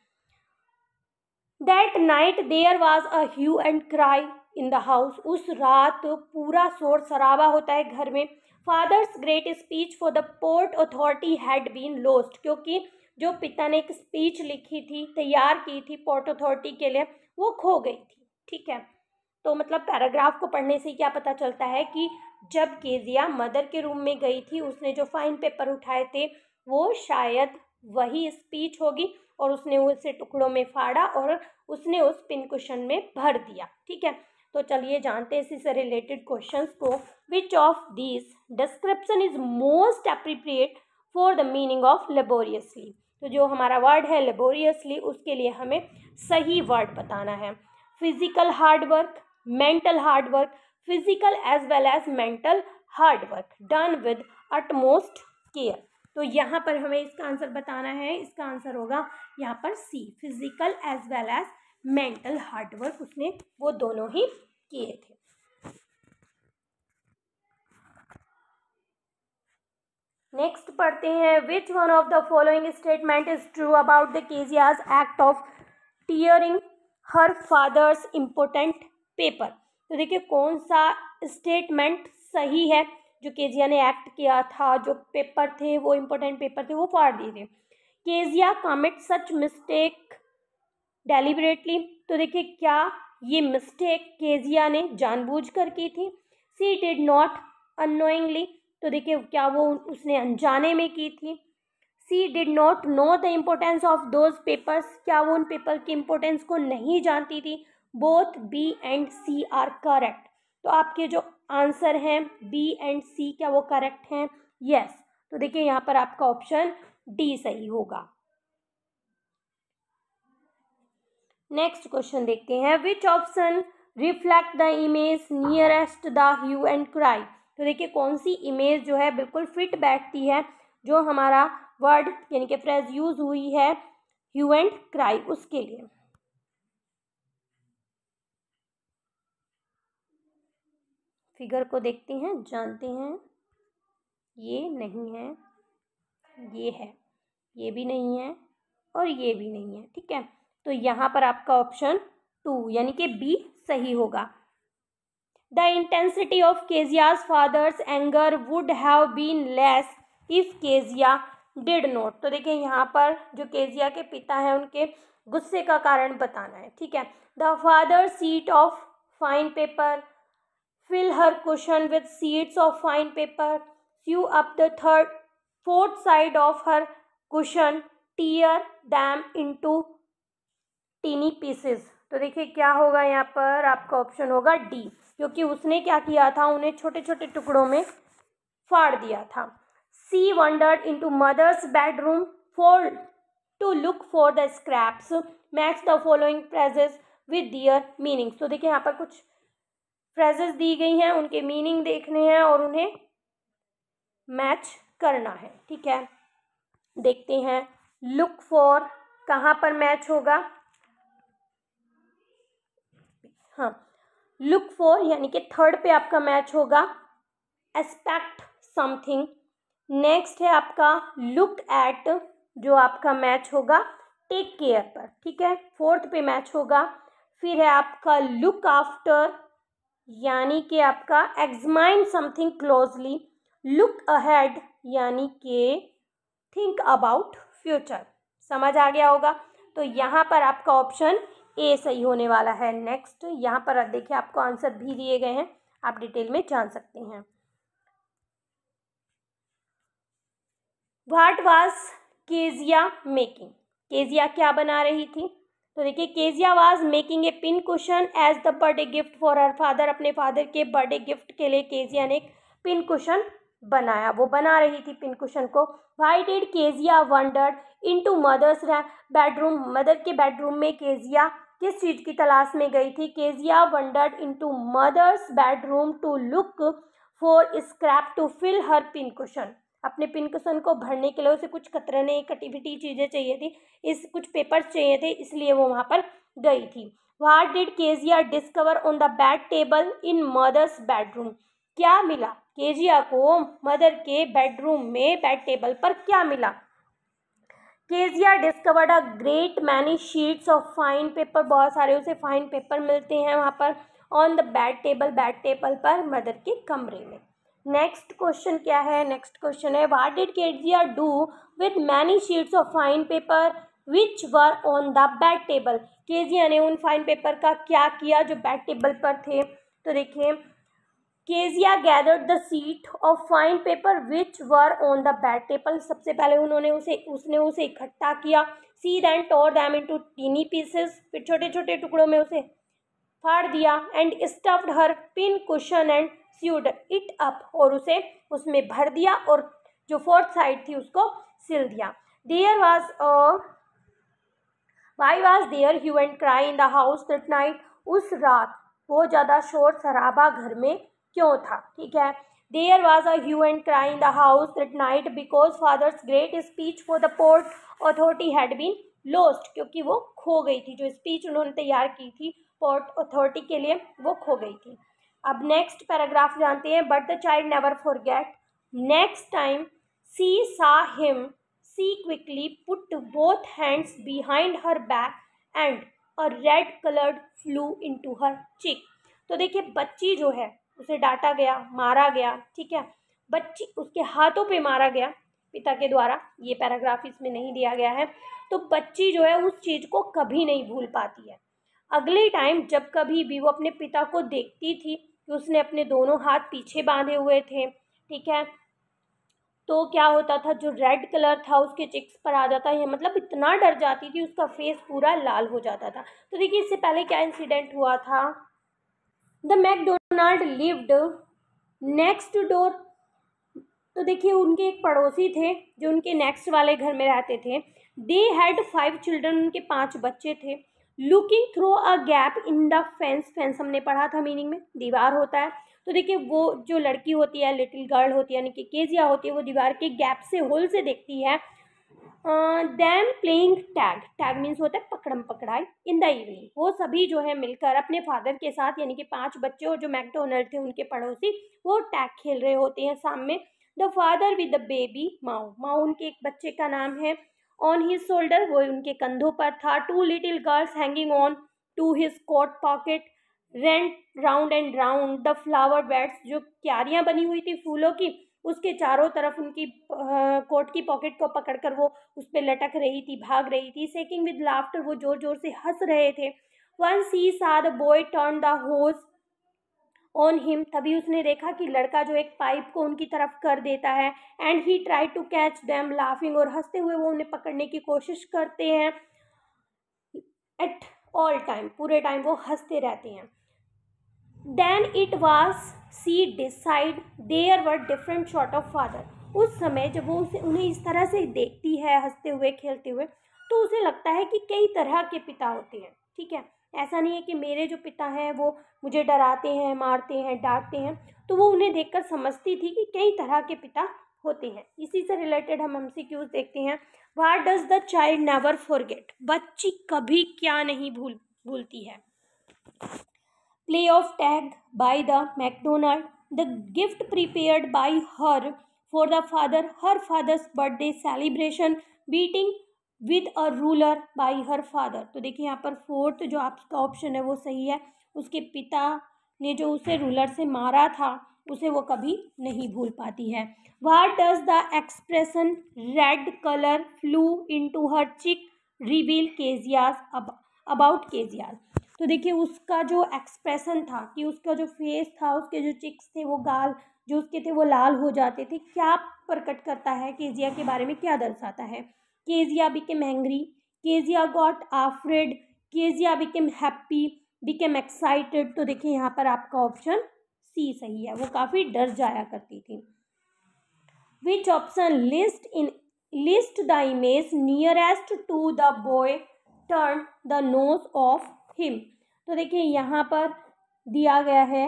That night there was a hue and cry in the house उस रात पूरा शोर शराबा होता है घर में। Father's great speech for the port authority had been lost, क्योंकि जो पिता ने एक स्पीच लिखी थी, तैयार की थी पोर्ट अथॉरिटी के लिए, वो खो गई थी, ठीक है? तो मतलब पैराग्राफ को पढ़ने से क्या पता चलता है कि जब केजिया मदर के रूम में गई थी, उसने जो फाइन पेपर उठाए थे, वो शायद वही स्पीच होगी और उसने उसे टुकड़ों में फाड़ा और उसने उस पिन क्वेश्चन में भर दिया, ठीक है? तो चलिए जानते हैं इसी से रिलेटेड क्वेश्चंस को which of this description is most appropriate for the meaning of laboriously तो जो हमारा वर्ड है लेबोरियसली उसके लिए हमें सही वर्ड बताना है। Physical hard work mental hard work physical as well as mental hard work done with utmost care तो यहाँ पर हमें इसका आंसर बताना है, इसका आंसर होगा यहाँ पर C physical as well as mental hard work उसने वो दोनों ही किए थे। नेक्स्ट पढ़ते हैं which one of the following statement is true about the Kezia's act of tearing her father's important paper तो देखिए, कौन सा स्टेटमेंट सही है जो केजिया ने एक्ट किया था, जो पेपर थे, वो इम्पोर्टेंट पेपर थे, वो फाड़ दिए थे Kezia commit such mistake deliberately तो देखिए क्या ये मिस्टेक केजिया ने जानबूझकर की थी? सी डिड नॉट अनोइंगली तो देखिए क्या वो उसने अनजाने में की थी? She did not know the importance of those papers क्या वो उन पेपर की इम्पोर्टेंस को नहीं जानती थी? Both B and C are correct तो आपके जो आंसर हैं बी एंड सी क्या वो करेक्ट हैं? Yes yes. तो देखिए यहाँ पर आपका ऑप्शन डी सही होगा। नेक्स्ट क्वेश्चन देखते हैं। Which option reflect the image nearest the hue and cry तो देखिए, कौन सी इमेज जो है बिल्कुल फिट बैठती है, जो हमारा वर्ड यानी कि फ्रेज यूज़ हुई है ह्यू एंड क्राई उसके लिए। फिगर को देखते हैं, जानते हैं। ये नहीं है, ये है, ये भी नहीं है और ये भी नहीं है, ठीक है? तो यहाँ पर आपका ऑप्शन टू यानी कि बी सही होगा। The intensity of Kezia's father's anger would have been less if Kezia did not तो देखिए यहाँ पर जो केजिया के पिता हैं उनके गुस्से का कारण बताना है ठीक है? The father sheet of fine paper fill her cushion with sheets of fine paper, sew up the third, fourth side of her cushion, tear them into teeny pieces तो देखिए, क्या होगा यहाँ पर? आपका ऑप्शन होगा डी क्योंकि उसने क्या किया था? उन्हें छोटे छोटे टुकड़ों में फाड़ दिया था। She wandered into mother's bedroom for to look for the scraps match the following phrases with their meanings तो देखिए, यहाँ पर कुछ फ्रेजेस दी गई हैं, उनके मीनिंग देखने हैं और उन्हें मैच करना है। ठीक है? देखते हैं। लुक फॉर कहाँ पर मैच होगा? हाँ। लुक फॉर यानी कि थर्ड पे आपका मैच होगा। एस्पेक्ट समथिंग नेक्स्ट है आपका लुक एट जो आपका मैच होगा। टेक केयर पर, ठीक है? फोर्थ पे मैच होगा। फिर है आपका लुक आफ्टर यानी कि आपका examine something closely look ahead यानी कि थिंक अबाउट फ्यूचर समझ आ गया होगा? तो यहाँ पर आपका ऑप्शन ए सही होने वाला है। नेक्स्ट यहाँ पर देखिए, आपको आंसर भी दिए गए हैं। आप डिटेल में जान सकते हैं। What was Kezia making Kezia क्या बना रही थी? तो देखिए Kezia was making a pin cushion as the birthday gift for her father अपने फादर के बर्थडे गिफ्ट के लिए केजिया ने एक पिन कुशन बनाया। वो बना रही थी पिन कुशन को। Why did Kezia wandered into mother's bedroom mother के बेडरूम में केजिया किस चीज़ की तलाश में गई थी? Kezia wandered into mother's bedroom to look for scrap to fill her pin cushion अपने पिन कुशन को भरने के लिए उसे कुछ कतरने कटिविटी चीज़ें चाहिए थी। इस कुछ पेपर्स चाहिए थे, इसलिए वो वहाँ पर गई थी। What did Kezia discover on the bed table in mother's bedroom क्या मिला? केजिया को मदर के बेडरूम में बेड टेबल पर क्या मिला? Kezia discovered a great many sheets of fine paper बहुत सारे उसे फाइन पेपर मिलते हैं वहाँ पर on the bed table bed table पर मदर के कमरे में। नेक्स्ट क्वेश्चन क्या है? नेक्स्ट क्वेश्चन है what did Kezia do with many sheets of fine paper which were on the bed table Kezia ने उन फाइन पेपर का क्या किया जो बेड टेबल पर थे? तो देखिए Kezia gathered the sheet of fine paper which were on the bed table सबसे पहले उन्होंने उसे, उसने उसे इकट्ठा किया she then tore them into teeny pieces फिर छोटे छोटे टुकड़ों में उसे फाड़ दिया and stuffed her pin cushion and sewed it up और उसे उसमें भर दिया और जो फोर्थ साइड थी उसको सिल दिया। There was a why was there hue and cry in the house that night उस रात, बहुत ज़्यादा शोर शराबा घर में क्यों था? ठीक है। There was a hue and cry in the house that night because father's great speech for the port authority had been lost क्योंकि वो खो गई थी। जो स्पीच उन्होंने तैयार की थी पोर्ट अथॉरिटी के लिए, वो खो गई थी। अब नेक्स्ट पैराग्राफ जानते हैं but the child never forget next time she saw him she quickly put both hands behind her back and a red coloured flew into her cheek तो देखिए, बच्ची जो है उसे डांटा गया, मारा गया, ठीक है? बच्ची उसके हाथों पे मारा गया, पिता के द्वारा। ये पैराग्राफ इसमें नहीं दिया गया है। तो बच्ची जो है उस चीज़ को कभी नहीं भूल पाती है। अगले टाइम जब कभी भी वो अपने पिता को देखती थी कि उसने अपने दोनों हाथ पीछे बांधे हुए थे, ठीक है? तो क्या होता था? जो रेड कलर था, उसके चिक्स पर आ जाता है। मतलब इतना डर जाती थी, उसका फेस पूरा लाल हो जाता था। तो देखिए, इससे पहले क्या इंसिडेंट हुआ था? The McDonald lived next door. तो देखिए, उनके एक पड़ोसी थे जो उनके नेक्स्ट वाले घर में रहते थे। दे हैड फाइव चिल्ड्रन, उनके पाँच बच्चे थे। Looking through a gap in the fence fence हमने पढ़ा था मीनिंग में, दीवार होता है। तो देखिए, वो जो लड़की होती है, लिटिल गर्ल होती है, यानी कि केजिया होती है, वो दीवार के गैप से होल से देखती है। Then playing tag tag means होता है पकड़म पकड़ाई इन द इवनिंग वो सभी जो है मिलकर अपने फादर के साथ, यानी कि पाँच बच्चे और जो मैकडोनल्ड थे उनके पड़ोसी, वो टैग खेल रहे होते हैं सामने। The father with the baby Mao Mao उनके एक बच्चे का नाम है। ऑन हिज शोल्डर वो उनके कंधों पर था। Two little girls hanging on to his coat pocket ran round and round the flower beds जो क्यारियाँ बनी हुई थी फूलों की उसके चारों तरफ़ उनकी कोट की पॉकेट को पकड़कर वो उस पर लटक रही थी, भाग रही थी सेकिंग विद लाफ्टर वो ज़ोर ज़ोर से हंस रहे थे। One she saw the boy turn the hose on him तभी उसने देखा कि लड़का जो एक पाइप को उनकी तरफ़ कर देता है and he try to catch them laughing और हँसते हुए वो उन्हें पकड़ने की कोशिश करते हैं। एट ऑल टाइम पूरे टाइम वो हँसते रहते हैं। Then it was she decide there were different sort of father उस समय जब वो उसे, उन्हें इस तरह से देखती है, हँसते हुए, खेलते हुए तो उसे लगता है कि कई तरह के पिता होते हैं, ठीक है? ऐसा नहीं है कि मेरे जो पिता हैं, वो मुझे डराते हैं, मारते हैं, डांटते हैं तो वो उन्हें देखकर समझती थी कि कई तरह के पिता होते हैं। इसी से रिलेटेड हम हमसे एम देखते हैं। What does the child never forget बच्ची कभी क्या नहीं भूल, भूलती है। Play of tag by the McDonald, the gift prepared by her for the father, her father's birthday celebration, beating with a ruler by her father तो देखिए यहाँ पर फोर्थ जो आपका ऑप्शन है वो सही है। उसके पिता ने जो उसे रूलर से मारा था उसे वो कभी नहीं भूल पाती है। What does the expression red colour flew into her cheek reveal Kezia's about Kezia's तो देखिए उसका जो एक्सप्रेशन था कि उसका जो फेस था, उसके जो चिक्स थे, वो गाल जो उसके थे वो लाल हो जाते थे। क्या प्रकट करता है केजिया के बारे में? क्या दर्शाता है? Kezia became angry Kezia got afraid Kezia became happy became excited तो देखिए यहाँ पर आपका ऑप्शन सी सही है। वो काफ़ी डर जाया करती थी। Which option list in list the image nearest to the boy turn the nose of him तो देखिए यहाँ पर दिया गया है।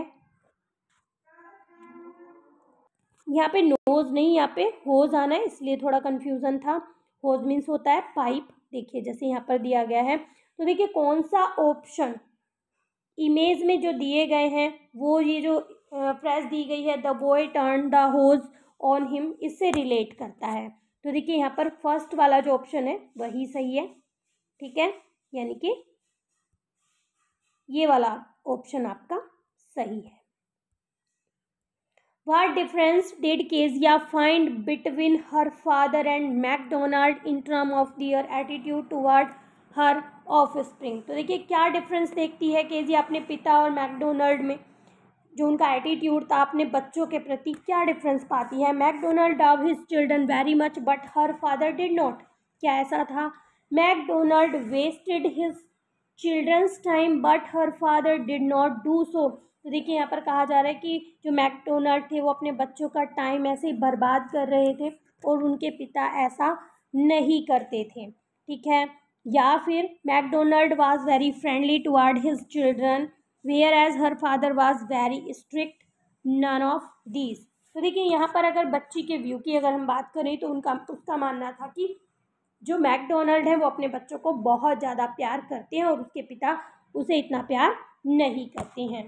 यहाँ पे नोज़ नहीं, यहाँ पे होज आना है, इसलिए थोड़ा कन्फ्यूज़न था। होज मीन्स होता है पाइप देखिए जैसे यहाँ पर दिया गया है। तो देखिए कौन सा ऑप्शन इमेज में जो दिए गए हैं, वो ये जो फ्रेज दी गई है the boy turn the hose on him इससे रिलेट करता है। तो देखिए यहाँ पर फ़र्स्ट वाला जो ऑप्शन है, वही सही है। ठीक है? यानी कि ये वाला ऑप्शन आपका सही है। What difference did Kezia find between her father and McDonald in terms of their attitude toward her offspring? तो देखिए, क्या डिफरेंस देखती है केजिया अपने पिता और मैकडोनल्ड में? जो उनका एटीट्यूड था अपने बच्चों के प्रति, क्या डिफरेंस पाती है? McDonald love his children very much but her father did not क्या ऐसा था? McDonald wasted his children's time but her father did not do so तो देखिए, यहाँ पर कहा जा रहा है कि जो मैकडोनल्ड थे, वो अपने बच्चों का टाइम ऐसे ही बर्बाद कर रहे थे और उनके पिता ऐसा नहीं करते थे। ठीक है? या फिर McDonald was very friendly toward his children whereas her father was very strict none of these तो देखिए, यहाँ पर अगर बच्ची के व्यू की अगर हम बात करें तो उनका, उसका मानना था कि जो मैकडोनल्ड है, वो अपने बच्चों को बहुत ज़्यादा प्यार करते हैं और उसके पिता उसे इतना प्यार नहीं करते हैं।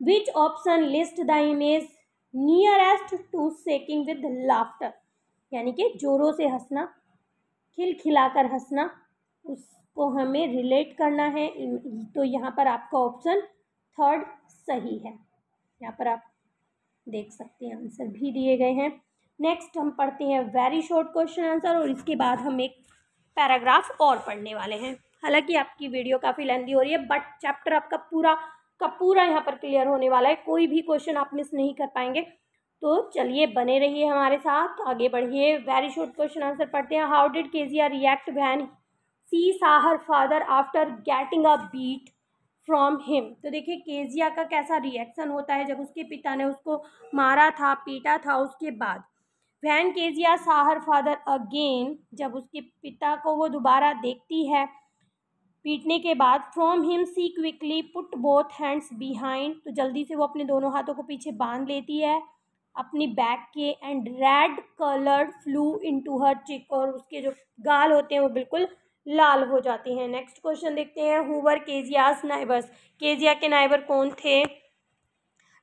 Which option list the image nearest to shaking with laughter यानी कि जोरों से हंसना, खिलखिलाकर हंसना, उसको हमें रिलेट करना है। तो यहाँ पर आपका ऑप्शन थर्ड सही है। यहाँ पर आप देख सकते हैं आंसर भी दिए गए हैं। नेक्स्ट हम पढ़ते हैं वेरी शॉर्ट क्वेश्चन आंसर और इसके बाद हम एक पैराग्राफ और पढ़ने वाले हैं। हालाँकि आपकी वीडियो काफ़ी लेंदी हो रही है बट चैप्टर आपका पूरा का पूरा यहाँ पर क्लियर होने वाला है। कोई भी क्वेश्चन आप मिस नहीं कर पाएँगे। तो चलिए बने रहिए हमारे साथ, आगे बढ़िए। वेरी शॉर्ट क्वेश्चन आंसर पढ़ते हैं। How did Kezia react when she saw her father after getting a beat from him तो देखिए केजिया का कैसा रिएक्शन होता है जब उसके पिता ने उसको मारा था, पीटा था उसके बाद। When Kezia saw her father again जब उसके पिता को वो दोबारा देखती है, पीटने के बाद from him she quickly put both hands behind तो जल्दी से वो अपने दोनों हाथों को पीछे बाँध लेती है, अपनी बैक के and red coloured flew into her cheek और उसके जो गाल होते हैं वो बिल्कुल लाल हो जाते हैं। नेक्स्ट क्वेश्चन देखते हैं हुवर केजियास नाइबर्स केजिया के नाइबर कौन थे?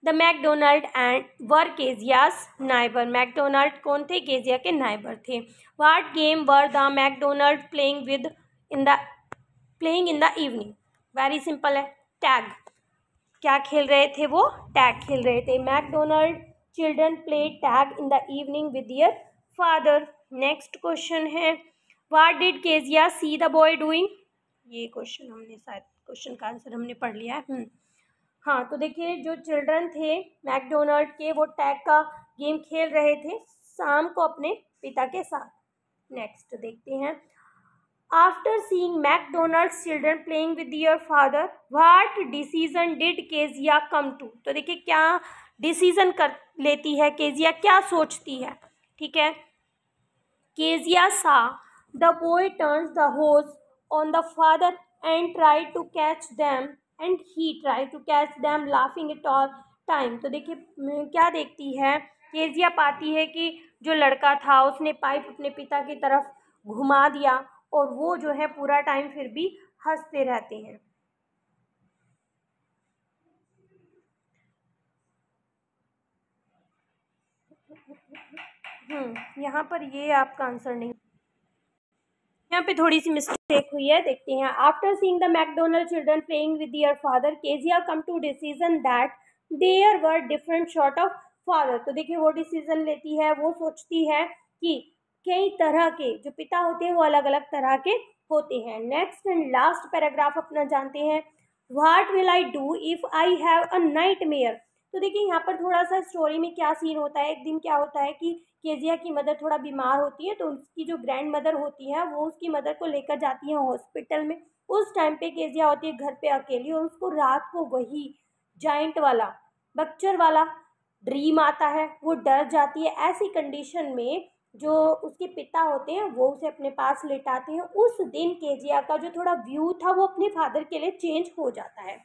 The McDonald and were Kezia's neighbour McDonald कौन थे? केजिया के नाइबर थे। What game were the McDonald playing with in the playing in the evening very simple है। टैग क्या खेल रहे थे वो? टैग खेल रहे थे। McDonald children play tag in the evening with your father. Next question है। What did Kezia see the boy doing ये क्वेश्चन हमने शायद, क्वेश्चन का आंसर हमने पढ़ लिया है। हम्म। हाँ तो देखिए, जो चिल्ड्रन थे मैकडोनल्ड के, वो टैग का गेम खेल रहे थे शाम को अपने पिता के साथ। नेक्स्ट देखते हैं। After seeing McDonald's children playing with your father what decision did Kezia come to तो देखिए, क्या डिसीज़न कर लेती है केजिया क्या सोचती है? ठीक है? Kezia saw the boy turns the hose on the father and try to catch them and he try to catch them laughing it all time तो देखिए क्या देखती है? केजिया पाती है कि जो लड़का था, उसने पाइप अपने पिता की तरफ़ घुमा दिया और वो जो है पूरा टाइम फिर भी हँसते रहते हैं। हम्म यहाँ पर ये आपका आंसर नहीं। यहाँ पे थोड़ी सी मिस्टेक हुई है, देखते हैं। After seeing the McDonald children playing with their father Kezia come to decision that there were different sort of father तो देखिए, वो डिसीज़न लेती है, वो सोचती है कि कई तरह के जो पिता होते हैं, वो अलग अलग तरह के होते हैं। नेक्स्ट एंड लास्ट पैराग्राफ अपना जानते हैं। What will I do if I have a nightmare तो देखिए, यहाँ पर थोड़ा सा स्टोरी में क्या सीन होता है, एक दिन क्या होता है कि केजिया की मदर थोड़ा बीमार होती है तो उसकी जो ग्रैंड मदर होती है, वो उसकी मदर को लेकर जाती है हॉस्पिटल में। उस टाइम पे केजिया होती है घर पे अकेली और उसको रात को वही जाइंट वाला, बक्चर वाला ड्रीम आता है, वो डर जाती है। ऐसी कंडीशन में जो उसके पिता होते हैं, वो उसे अपने पास लेटाते हैं। उस दिन केजिया का जो थोड़ा व्यू था, वो अपने फादर के लिए चेंज हो जाता है।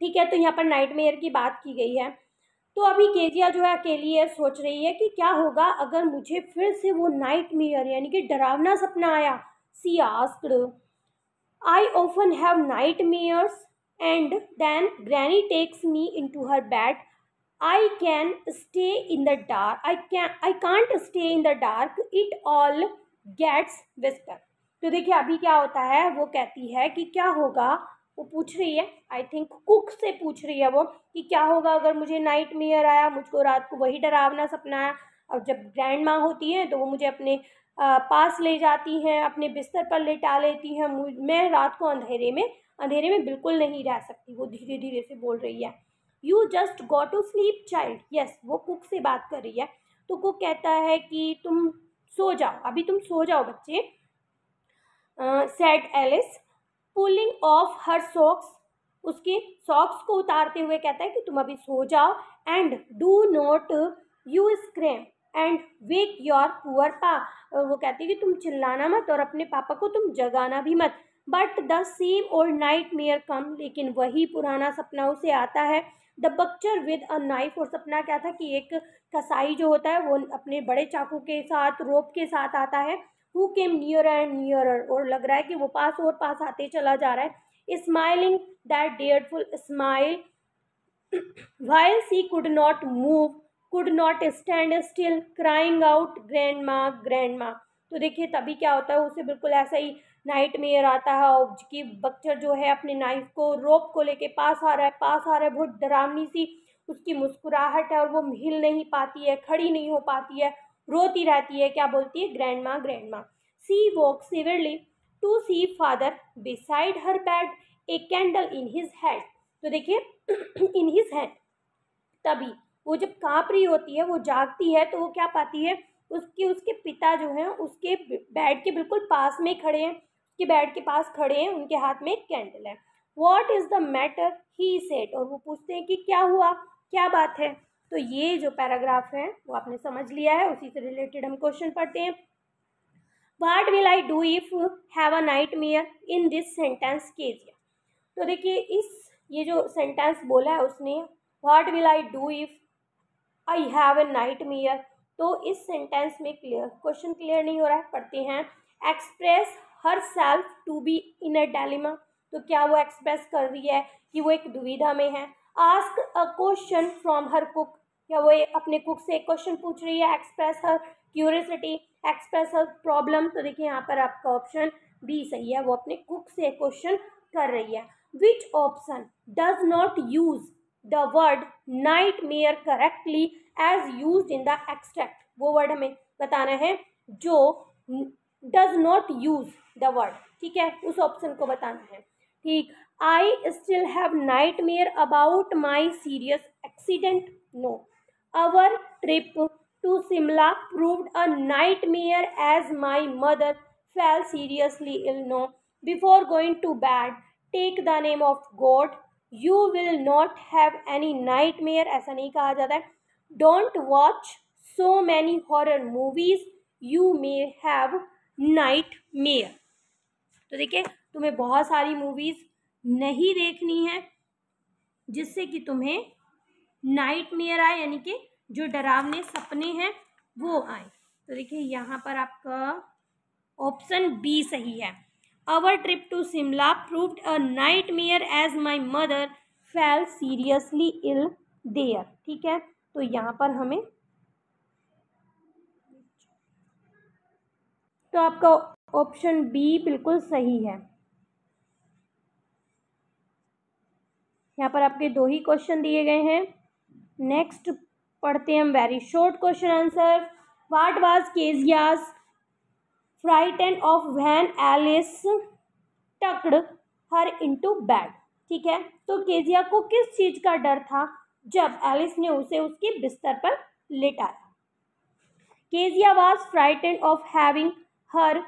ठीक है तो यहाँ पर नाइट मेयर की बात की गई है। तो अभी केजिया जो है अकेली है, सोच रही है कि क्या होगा अगर मुझे फिर से वो नाइट मेयर यानी कि डरावना सपना आया। She asked I often have nightmares and then granny takes me into her bed I can stay in the dark I can I can't stay in the dark it all gets whisper तो देखिए, अभी क्या होता है, वो कहती है कि क्या होगा वो पूछ रही है आई थिंक कुक से पूछ रही है वो कि क्या होगा अगर मुझे नाइट मेयर आया, मुझको रात को वही डरावना सपना आया और जब ग्रैंड माँ होती है तो वो मुझे अपने पास ले जाती हैं, अपने बिस्तर पर लेटा लेती हैं, मैं रात को अंधेरे में अंधेरे में बिल्कुल नहीं रह सकती, वो धीरे धीरे से बोल रही है। You just go to sleep child yes वो कुक से बात कर रही है। तो कुक कहता है कि तुम सो जाओ, अभी तुम सो जाओ बच्चे। Said Alice pulling off her socks उसके सॉक्स को उतारते हुए कहता है कि तुम अभी सो जाओ and do not you scream and wake your poor pa वो कहती है कि तुम चिल्लाना मत और अपने पापा को तुम जगाना भी मत। But the same old nightmare come लेकिन वही पुराना सपना उसे आता है। The butcher with a knife और सपना क्या था कि एक कसाई जो होता है, वो अपने बड़े चाकू के साथ, रोप के साथ आता है। Who came near and near और लग रहा है कि वो पास और पास आते चला जा रहा है। Smiling that dreadful smile while she could not move could not stand still crying out grandma grandma तो देखिए, तभी क्या होता है, उसे बिल्कुल ऐसा ही नाइट मेयर आता है और कि बक्चर जो है, अपने नाइफ को रोप को लेके पास आ रहा है, पास आ रहा है, बहुत डरावनी सी, उसकी मुस्कुराहट है और वो हिल नहीं पाती है, खड़ी नहीं हो पाती है। रोती रहती है, क्या बोलती है? Grandma grandma she woke severely to see father beside her bed a candle in his hand तो देखिए इन हिज हैड तभी वो जब काँप रही होती है, वो जागती है तो वो क्या पाती है? उसके उसके पिता जो हैं, उसके बेड के बिल्कुल पास में खड़े हैं, उसके बेड के पास खड़े हैं, उनके हाथ में एक कैंडल है. What is the matter he said और वो पूछते हैं कि क्या हुआ? क्या बात है? तो ये जो पैराग्राफ है, वो आपने समझ लिया है, उसी से रिलेटेड हम क्वेश्चन पढ़ते हैं। What will I do if have a nightmare in this sentence Kezia तो देखिए, इस, ये जो सेंटेंस बोला है उसने what will I do if I have a nightmare तो इस सेंटेंस में क्लियर क्वेश्चन क्लियर नहीं हो रहा है, पढ़ते हैं। Express herself to be in a dilemma तो क्या वो एक्सप्रेस कर रही है कि वो एक दुविधा में है? Ask a question from her cook या वो अपने कुक से एक क्वेश्चन पूछ रही है express her curiosity express her problem तो देखिए यहाँ पर आपका ऑप्शन बी सही है, वो अपने कुक से क्वेश्चन कर रही है। Which option does not use the word nightmare correctly as used in the extract वो वर्ड हमें बताना है जो does not use the word ठीक है? उस ऑप्शन को बताना है। ठीक I still have nightmare about my serious accident no our trip to Shimla proved a nightmare as my mother fell seriously ill no before going to bed take the name of God you will not have any nightmare ऐसा नहीं कहा जाता है। Don't watch so many horror movies you may have nightmare तो देखिए तुम्हें बहुत सारी मूवीज़ नहीं देखनी है, जिससे कि तुम्हें नाइट मेयर आए, यानी कि जो डरावने सपने हैं, वो आए। तो देखिए, यहाँ पर आपका ऑप्शन बी सही है। Our trip to Shimla proved a nightmare as my mother fell seriously ill there ठीक है? तो यहाँ पर हमें तो आपका ऑप्शन बी बिल्कुल सही है। यहाँ पर आपके दो ही क्वेश्चन दिए गए हैं। नेक्स्ट पढ़ते हैं हम very short question answer what was Kezia's frightened of when Alice tucked her into bed ठीक है? तो केजिया को किस चीज़ का डर था जब एलिस ने उसे उसके बिस्तर पर लेटाया? Kezia was frightened of having her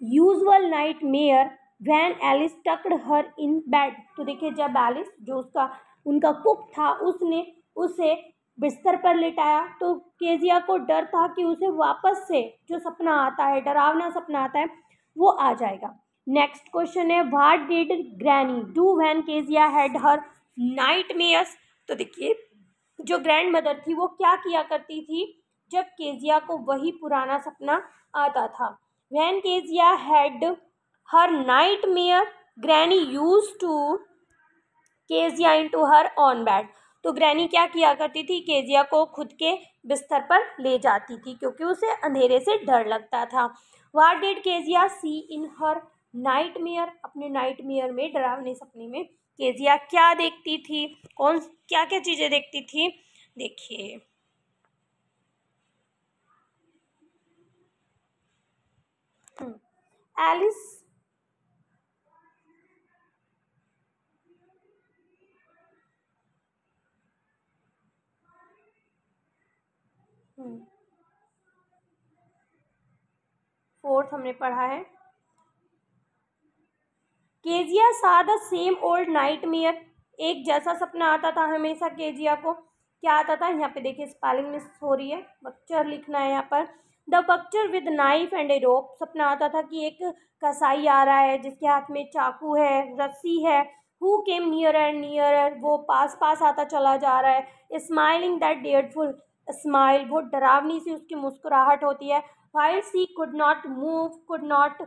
usual nightmare when Alice tucked her in bed तो देखिए जब एलिस जो उसका, उनका कुक था, उसने उसे बिस्तर पर लेटाया तो केजिया को डर था कि उसे वापस से जो सपना आता है, डरावना सपना आता है, वो आ जाएगा। नेक्स्ट क्वेश्चन है what did granny do when Kezia had her nightmares तो देखिए, जो ग्रैंड मदर थी, वो क्या किया करती थी, जब केजिया को वही पुराना सपना आता था। When Kezia had her nightmare granny used to Kezia into her own bed तो ग्रैनी क्या किया करती थी? केजिया को खुद के बिस्तर पर ले जाती थी, क्योंकि उसे अंधेरे से डर लगता था। What did Kezia see in her nightmare अपने नाइट मेयर में, डरावने सपने में केजिया क्या देखती थी? कौन, क्या क्या चीज़ें देखती थी? देखिए। एलिस फोर्थ हमने पढ़ा है। Kezia saw the same old nightmare. एक जैसा सपना आता था हमेशा केजिया को। क्या आता था? यहाँ पे देखिए स्पेलिंग मिस हो रही है। बक्चर लिखना है यहाँ पर। The butcher with knife and a rope. सपना आता था कि एक कसाई आ रहा है, जिसके हाथ में चाकू है, रस्सी है। Who came near and near वो पास पास आता चला जा रहा है। स्माइलिंग दैट डेडफुल स्माइल, बहुत डरावनी सी उसकी मुस्कुराहट होती है। While she could not move could not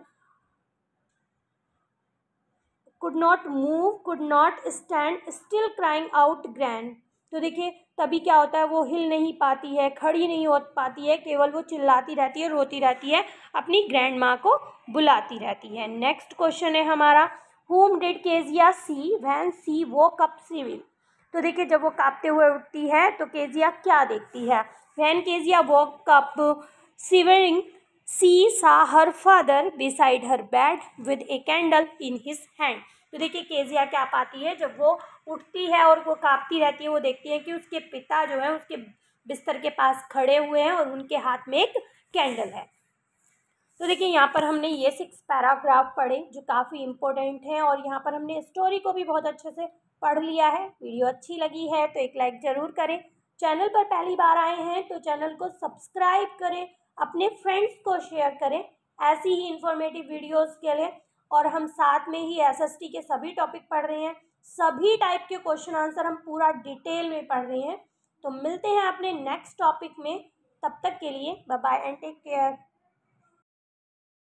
could not move could not stand still crying out grand तो देखिए, तभी क्या होता है, वो हिल नहीं पाती है, खड़ी नहीं हो पाती है, केवल वो चिल्लाती रहती है, रोती रहती है, अपनी ग्रैंड माँ को बुलाती रहती है। नेक्स्ट क्वेश्चन है हमारा how did Kezia see when she woke up shivering तो देखिए, जब वो काँपते हुए उठती है तो केजिया क्या देखती है? When Kezia woke up shivering, she saw her father beside her bed with a candle in his hand. तो देखिए, केजिया क्या पाती है? जब वो उठती है और वो काँपती रहती है, वो देखती है कि उसके पिता जो है, उसके बिस्तर के पास खड़े हुए हैं और उनके हाथ में एक कैंडल है। तो देखिए, यहाँ पर हमने ये सिक्स पैराग्राफ पढ़े, जो काफ़ी इम्पोर्टेंट हैं और यहाँ पर हमने स्टोरी को भी बहुत अच्छे से पढ़ लिया है, वीडियो अच्छी लगी है तो एक लाइक ज़रूर करें। चैनल पर पहली बार आए हैं तो चैनल को सब्सक्राइब करें, अपने फ्रेंड्स को शेयर करें, ऐसी ही इंफॉर्मेटिव वीडियोस के लिए। और हम साथ में ही एसएसटी के सभी टॉपिक पढ़ रहे हैं, सभी टाइप के क्वेश्चन आंसर हम पूरा डिटेल में पढ़ रहे हैं। तो मिलते हैं अपने नेक्स्ट टॉपिक में, तब तक के लिए bye bye and take care